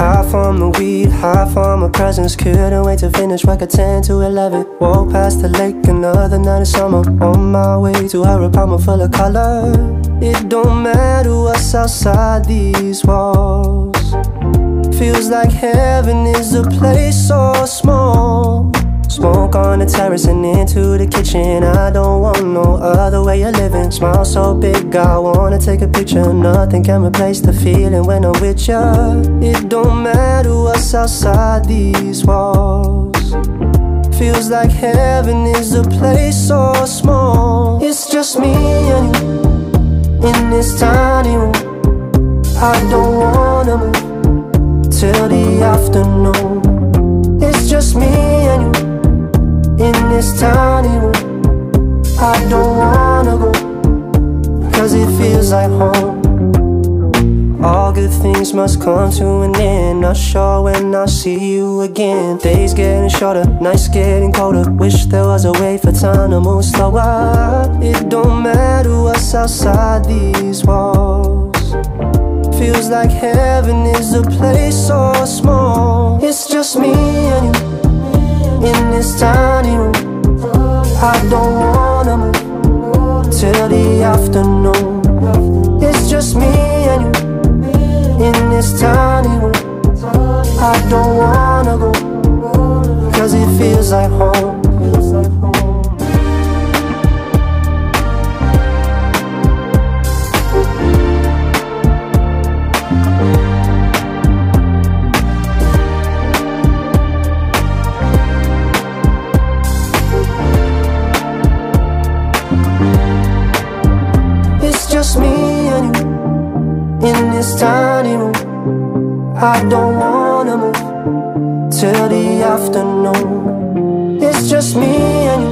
High from the weed, high from my presence. Couldn't wait to finish like a 10 to 11. Walk past the lake, another night of summer. On my way to her apartment full of color. It don't matter what's outside these walls. Feels like heaven is a place so small. Smoke on the terrace and into the kitchen. I don't want no other way of living. Smile so big, I wanna take a picture. Nothing can replace the feeling when I'm with ya. It don't matter what's outside these walls. Feels like heaven is a place so small. It's just me and you in this tiny room. I don't wanna move till the afternoon. It's just me in this tiny room. I don't wanna go, cause it feels like home. All good things must come to an end. Not sure when I'll see you again. Days getting shorter, nights getting colder. Wish there was a way for time to move slower. It don't matter what's outside these walls. Feels like heaven is a place so small. It's just me and you in this tiny this tiny. I don't wanna go, cause it feels like home. I don't wanna move till the afternoon. It's just me and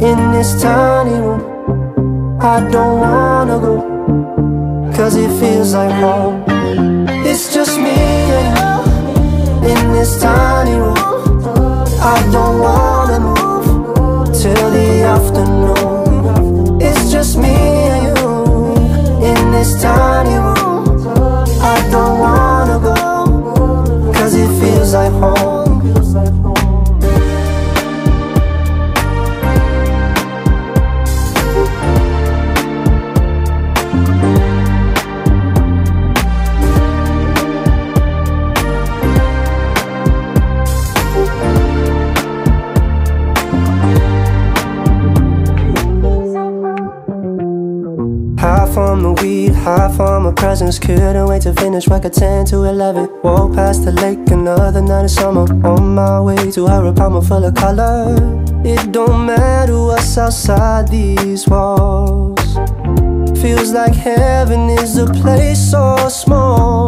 you in this tiny room. I don't wanna go, cause it feels like home. It's just me and you in this tiny room. I don't wanna move till the afternoon. High from the weed, high from my presence. Couldn't wait to finish a 10 to 11. Walk past the lake, another night of summer. On my way to her apartment full of color. It don't matter what's outside these walls. Feels like heaven is a place so small.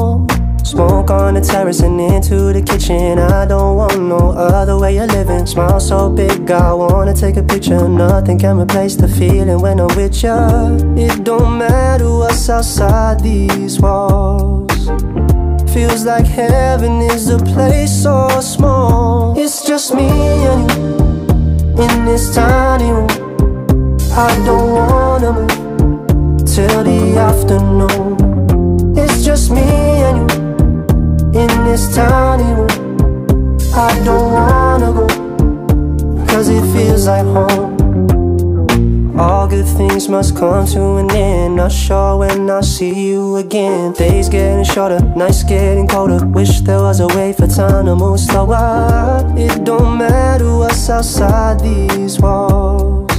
Smoke on the terrace and into the kitchen. I don't want no other way of living. Smile so big, I wanna take a picture. Nothing can replace the feeling when I'm with ya. It don't matter what's outside these walls. Feels like heaven is a place so small. It's just me and you in this tiny room. I don't wanna move till the afternoon. In this tiny room. I don't wanna go, cause it feels like home. All good things must come to an end. Not sure when I'll see you again. Days getting shorter, nights getting colder. Wish there was a way for time to move slower. It don't matter what's outside these walls.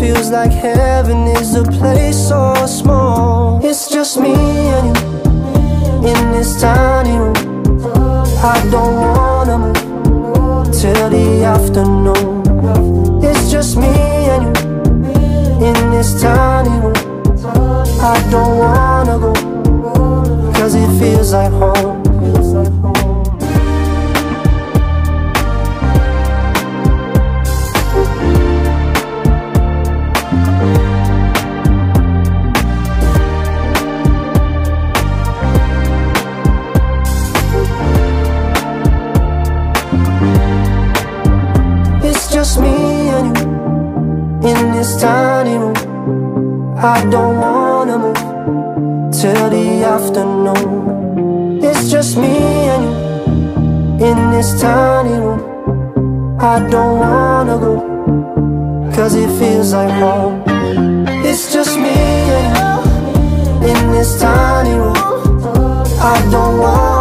Feels like heaven is a place I don't wanna move till the afternoon. It's just me and you in this tiny room. I don't wanna go, cause it feels like home. It's just me and you in this tiny room. I don't wanna